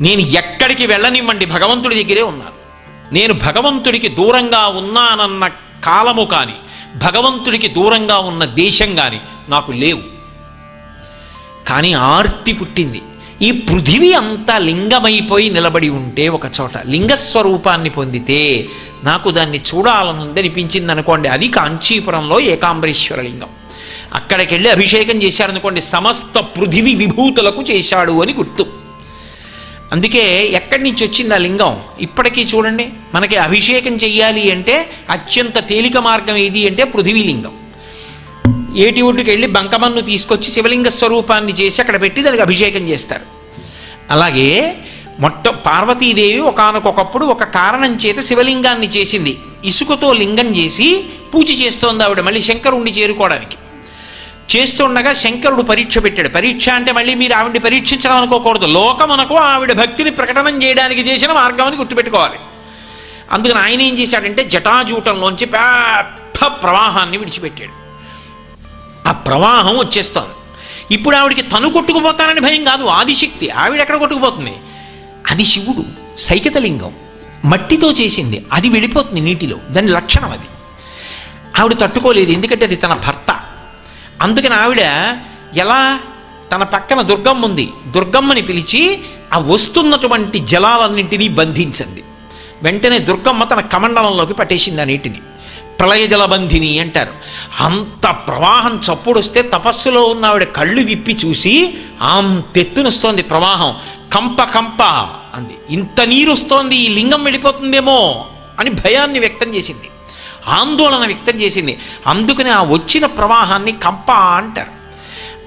నేను ఎక్కడికి వెళ్ళనివ్వండి భగవంతుడి దగ్గరే ఉన్నాను. నేను భగవంతుడికి దూరంగా ఉన్నానన్న కాలము కానీ భగవంతుడికి దూరంగా ఉన్న దేశం కానీ నాకు లేవు. కానీ ఆర్తి పుట్టింది. ఈ పృథివీ అంతా లింగమైపోయి నిలబడి ఉంటే ఒక చోట లింగస్వరూపాన్ని పొందితే నాకు దాన్ని చూడాలనుంది అనిపించింది అనుకోండి అది కాంచీపురంలో ఏకాంబరేశ్వర లింగం. అక్కడికి వెళ్ళి అభిషేకం చేశారనుకోండి సమస్త పృథివీ విభూతులకు చేశాడు అని గుర్తు. అందుకే ఎక్కడి నుంచి వచ్చింది ఆ లింగం? ఇప్పటికీ చూడండి మనకి అభిషేకం చెయ్యాలి అంటే అత్యంత తేలిక మార్గం ఏది అంటే పృథివీలింగం. ఏటి ఒడ్డుకి వెళ్ళి బంకమన్ను తీసుకొచ్చి శివలింగ స్వరూపాన్ని చేసి అక్కడ పెట్టి దానికి అభిషేకం చేస్తారు. అలాగే మొట్ట పార్వతీదేవి ఒకనకొకప్పుడు ఒక కారణం చేత శివలింగాన్ని చేసింది. ఇసుకతో లింగం చేసి పూజ చేస్తోంది ఆవిడ మళ్ళీ శంకరుణ్ణి చేరుకోవడానికి. చేస్తుండగా శంకరుడు పరీక్ష పెట్టాడు. పరీక్ష అంటే మళ్ళీ మీరు ఆవిడ్ని పరీక్షించడం అనుకోకూడదు. లోకమునకు ఆవిడ భక్తిని ప్రకటనం చేయడానికి చేసిన మార్గం అని గుర్తుపెట్టుకోవాలి. అందుకని ఆయన ఏం చేశాడంటే జటాజూటంలోంచి పెద్ద ప్రవాహాన్ని విడిచిపెట్టాడు. ఆ ప్రవాహం వచ్చేస్తుంది. ఇప్పుడు ఆవిడికి తను కొట్టుకుపోతానని భయం కాదు ఆదిశక్తి. ఆవిడ ఎక్కడ కొట్టుకుపోతుంది? అది శివుడు సైకతలింగం మట్టితో చేసింది. అది వెళ్ళిపోతుంది నీటిలో. దాని లక్షణం అది. ఆవిడ తట్టుకోలేదు. ఎందుకంటే అది తన భర్త. అందుకని ఆవిడ ఎలా తన పక్కన దుర్గమ్మ ఉంది. దుర్గమ్మని పిలిచి ఆ వస్తున్నటువంటి జలాలన్నింటినీ బంధించింది. వెంటనే దుర్గమ్మ తన కమండలంలోకి పట్టేసింది ఆ నీటిని. ప్రళయ జలబంధిని అంటారు. అంత ప్రవాహం చప్పుడొస్తే తపస్సులో ఉన్న ఆవిడ కళ్ళు విప్పి చూసి అంతెత్తునొస్తోంది ప్రవాహం. కంప కంప అంది. ఇంత నీరు వస్తోంది ఈ లింగం వెళ్ళిపోతుందేమో అని భయాన్ని వ్యక్తం చేసింది. ఆందోళన వ్యక్తం చేసింది. అందుకని ఆ వచ్చిన ప్రవాహాన్ని కంప అంటారు.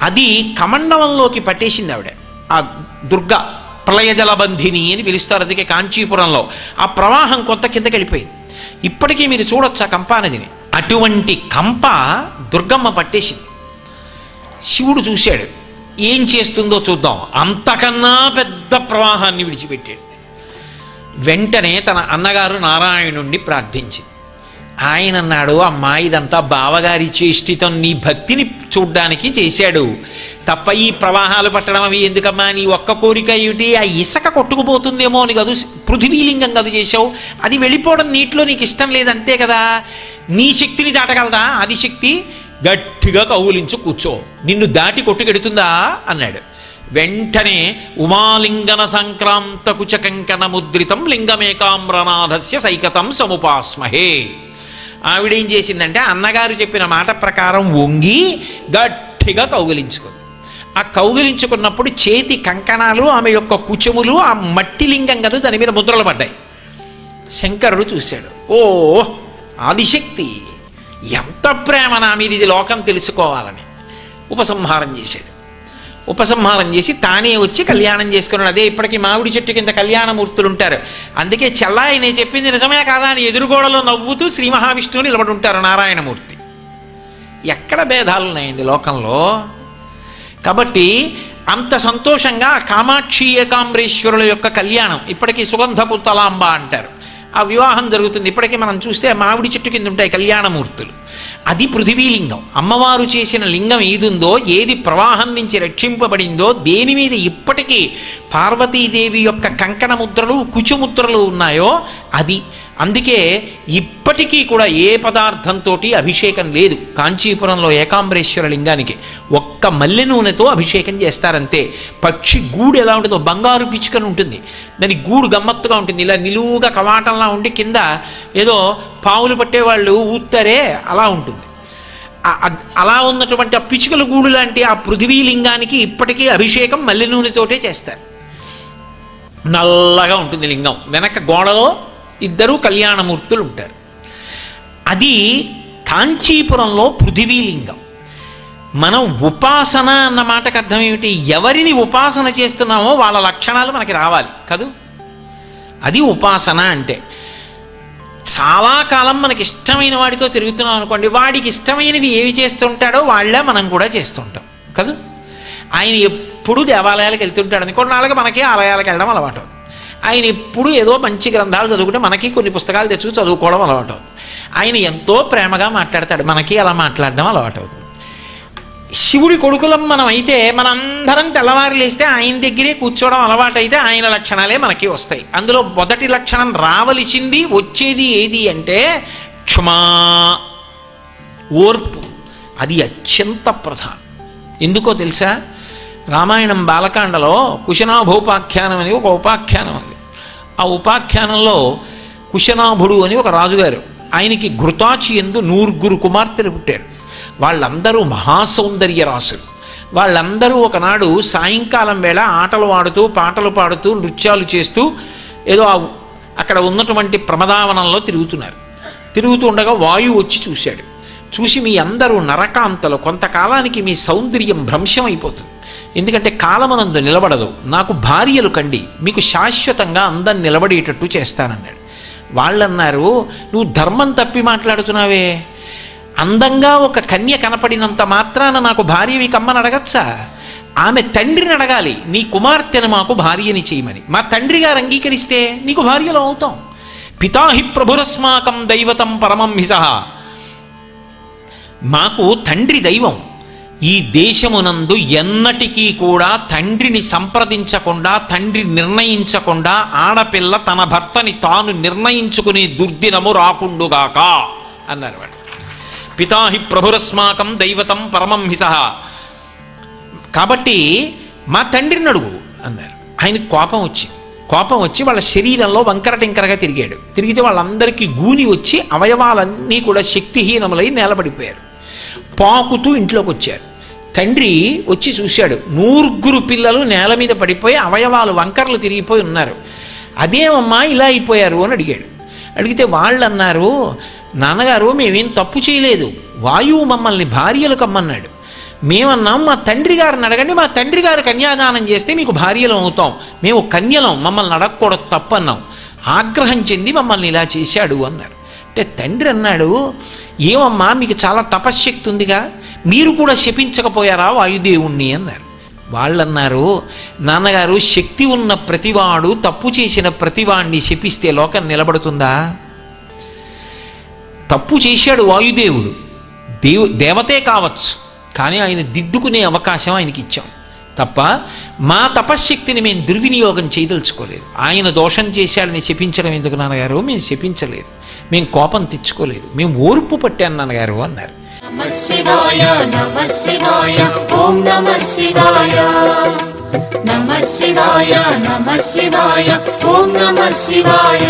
అది కమండలంలోకి పట్టేసింది ఆవిడ. ఆ దుర్గ ప్రళయజలబంధిని అని పిలుస్తారు. అందుకే కాంచీపురంలో ఆ ప్రవాహం కొంత కిందకి వెళ్ళిపోయింది. ఇప్పటికీ మీరు చూడొచ్చు ఆ నదిని? అటువంటి కంప దుర్గమ్మ పట్టేసింది. శివుడు చూశాడు. ఏం చేస్తుందో చూద్దాం. అంతకన్నా పెద్ద ప్రవాహాన్ని విడిచిపెట్టాడు. వెంటనే తన అన్నగారు నారాయణుణ్ణి ప్రార్థించింది. ఆయన అన్నాడు అమ్మా ఇదంతా బావగారి చేష్టితం నీ భక్తిని చూడ్డానికి చేశాడు. తప్ప ఈ ప్రవాహాలు పట్టడం అవి ఎందుకమ్మా? నీ ఒక్క కోరిక ఏమిటి? ఆ ఇసక కొట్టుకుపోతుందేమో అని కాదు పృథివీలింగం కాదు చేశావు. అది వెళ్ళిపోవడం నీటిలో నీకు ఇష్టం లేదంతే కదా? నీ శక్తిని దాటగలదా? అది శక్తి గట్టిగా కౌలించు కూర్చో. నిన్ను దాటి కొట్టుకెడుతుందా అన్నాడు. వెంటనే ఉమాలింగన సంక్రాంత కుచకంకణ ముద్రితం లింగమేకామ్రనాథస్య సైకతం సముపాస్మహే. ఆవిడేం చేసిందంటే అన్నగారు చెప్పిన మాట ప్రకారం వంగి గట్టిగా కౌగిలించుకుంది. ఆ కౌగిలించుకున్నప్పుడు చేతి కంకణాలు ఆమె యొక్క కుచములు ఆ మట్టి లింగం కదా దాని మీద ముద్రలు పడ్డాయి. శంకరుడు చూశాడు. ఓ ఆదిశక్తి ఎంత ప్రేమ నా మీద ఇది లోకం తెలుసుకోవాలని ఉపసంహారం చేశాడు. ఉపసంహారం చేసి తానే వచ్చి కళ్యాణం చేసుకున్నాడు. అదే ఇప్పటికీ మామిడి చెట్టు కింద కళ్యాణమూర్తులు ఉంటారు. అందుకే చెల్లాయి నేను చెప్పింది నిజమే కాదా అని ఎదురుగోడలో నవ్వుతూ శ్రీ మహావిష్ణువుని నిలబడి ఉంటారు నారాయణమూర్తి. ఎక్కడ భేదాలు ఉన్నాయండి లోకంలో? కాబట్టి అంత సంతోషంగా కామాక్షి ఏకాంబరేశ్వరుల యొక్క కళ్యాణం ఇప్పటికీ సుగంధపు తలాంబ అంటారు. ఆ వివాహం జరుగుతుంది. ఇప్పటికీ మనం చూస్తే మామిడి చెట్టు కింద ఉంటాయి కళ్యాణమూర్తులు. అది పృథివీలింగం. అమ్మవారు చేసిన లింగం ఏదుందో ఏది ప్రవాహం నుంచి రక్షింపబడిందో దేని మీద ఇప్పటికీ పార్వతీదేవి యొక్క కంకణ ముద్రలు కుచుముద్రలు ఉన్నాయో అది. అందుకే ఇప్పటికీ కూడా ఏ పదార్థంతో అభిషేకం లేదు. కాంచీపురంలో ఏకాంబరేశ్వర లింగానికి ఒక్క మల్లె నూనెతో అభిషేకం చేస్తారంతే. పక్షి గూడు ఎలా ఉంటుందో బంగారు పిచ్చుకని ఉంటుంది. దాని గూడు గమ్మత్తుగా ఉంటుంది. ఇలా నిలువుగా కవాటంలా ఉండి కింద ఏదో పావులు పట్టేవాళ్ళు ఊతారే అలా ఉంటుంది. అలా ఉన్నటువంటి ఆ పిచ్చుకల గూడు లాంటి ఆ పృథివీ లింగానికి ఇప్పటికీ అభిషేకం మల్లె నూనెతోటే చేస్తారు. నల్లగా ఉంటుంది లింగం. వెనక గోడలో ఇద్దరు కళ్యాణమూర్తులు ఉంటారు అది కాంచీపురంలో పృథివీ లింగం మనం ఉపాసన అన్న మాటకు అర్థం ఏమిటి? ఎవరిని ఉపాసన చేస్తున్నామో వాళ్ళ లక్షణాలు మనకి రావాలి. కదూ? అది ఉపాసన అంటే. చాలా కాలం మనకి ఇష్టమైన వాడితో తిరుగుతున్నాం అనుకోండి వాడికి ఇష్టమైనవి ఏవి చేస్తుంటాడో వాళ్ళే మనం కూడా చేస్తుంటాం కదా? ఆయన ఎప్పుడు దేవాలయాలకు వెళ్తుంటాడు అనుకోండి నాలుగు మనకి ఆలయాలకు వెళ్ళడం అలవాటు ఆయన ఎప్పుడు ఏదో మంచి గ్రంథాలు చదువుకుంటే మనకి కొన్ని పుస్తకాలు తెచ్చుకు చదువుకోవడం అలవాటు ఆయన ఎంతో ప్రేమగా మాట్లాడతాడు మనకి అలా మాట్లాడడం అలవాటు అవుతుంది శివుడి కొడుకులం మనం అయితే మనందరం తెల్లవారు లేస్తే ఆయన దగ్గరే కూర్చోవడం అలవాటైతే ఆయన లక్షణాలే మనకి వస్తాయి. అందులో మొదటి లక్షణం రావలసింది వచ్చేది ఏది అంటే క్షమా ఓర్పు. అది అత్యంత ప్రధానం. ఎందుకో తెలుసా? రామాయణం బాలకాండలో కుశనాభోపాఖ్యానం అని ఒక ఉపాఖ్యానం ఉంది. ఆ ఉపాఖ్యానంలో కుశనాభుడు అని ఒక రాజుగారు ఆయనకి ఘృతాచి ఎందు నూరుగురు కుమార్తెలు పుట్టారు. వాళ్ళందరూ మహాసౌందర్య రాసులు వాళ్ళందరూ ఒకనాడు సాయంకాలం వేళ ఆటలు ఆడుతూ పాటలు పాడుతూ నృత్యాలు చేస్తూ ఏదో అక్కడ ఉన్నటువంటి ప్రమదావనంలో తిరుగుతున్నారు. తిరుగుతూ ఉండగా వాయువు వచ్చి చూశాడు. చూసి మీ అందరూ నరకాంతలు కొంతకాలానికి మీ సౌందర్యం భ్రంశం అయిపోతుంది ఎందుకంటే కాలమనందు నిలబడదు. నాకు భార్యలు కండి మీకు శాశ్వతంగా అందం నిలబడేటట్టు చేస్తానన్నాడు. వాళ్ళన్నారు నువ్వు ధర్మం తప్పి మాట్లాడుతున్నావే? అందంగా ఒక కన్య కనపడినంత మాత్రాన నాకు భార్యవి కమ్మని అడగచ్చా? ఆమె తండ్రిని అడగాలి నీ కుమార్తెను మాకు భార్యని చేయమని. మా తండ్రి గారు అంగీకరిస్తే నీకు భార్యలో అవుతాం. పితాహి ప్రభురస్మాకం దైవతం పరమం హిసహ మాకు తండ్రి దైవం. ఈ దేశమునందు ఎన్నటికీ కూడా తండ్రిని సంప్రదించకుండా తండ్రి నిర్ణయించకుండా ఆడపిల్ల తన భర్తని తాను నిర్ణయించుకునే దుర్దినము రాకుండుగాక అన్నారు వాడు. పితాహి ప్రభురస్మాకం దైవతం పరమం హిసహ కాబట్టి మా తండ్రిని అడుగు అన్నారు. ఆయనకు కోపం వచ్చింది కోపం వచ్చి వాళ్ళ శరీరంలో వంకర టింకరగా తిరిగాడు. తిరిగితే వాళ్ళందరికీ గూని వచ్చి అవయవాలన్నీ కూడా శక్తిహీనములై నేలబడిపోయారు. పాకుతూ ఇంట్లోకి వచ్చారు తండ్రి వచ్చి చూశాడు నూరుగురు పిల్లలు నేల మీద పడిపోయి అవయవాలు వంకరలు తిరిగిపోయి ఉన్నారు. అదేమమ్మా ఇలా అయిపోయారు అని అడిగాడు. అడిగితే వాళ్ళు అన్నారు నాన్నగారు మేమేం తప్పు చేయలేదు. వాయువు మమ్మల్ని భార్యలు కమ్మన్నాడు. మేమన్నాం మా తండ్రి గారిని అడగండి మా తండ్రి గారు కన్యాదానం చేస్తే మీకు భార్యలం అవుతాం. మేము కన్యలం మమ్మల్ని అడగకూడదు తప్పన్నాం. ఆగ్రహం చెంది మమ్మల్ని ఇలా చేశాడు అన్నారు. అంటే తండ్రి అన్నాడు ఏమమ్మా మీకు చాలా తపశ్శక్తి ఉందిగా. మీరు కూడా శపించకపోయారా వాయుదేవుణ్ణి అన్నారు. వాళ్ళన్నారు నాన్నగారు శక్తి ఉన్న ప్రతివాడు తప్పు చేసిన ప్రతివాణ్ణి శపిస్తే లోకం నిలబడుతుందా? తప్పు చేశాడు వాయుదేవుడు. దేవు దేవతే కావచ్చు. కానీ ఆయన దిద్దుకునే అవకాశం ఆయనకి ఇచ్చాం తప్ప మా తపశ్శక్తిని మేము దుర్వినియోగం చేయదలుచుకోలేదు. ఆయన దోషం చేశాడని శపించడం ఎందుకు నాన్నగారు? మేము శపించలేదు. మేము కోపం తెచ్చుకోలేదు. మేము ఓర్పు పట్టాను నాన్నగారు అన్నారు. నమ శివాయ నమ శివాయ ఓం నమ శివాయ. నమ శివాయ నమ శివాయ ఓం నమ శివాయ.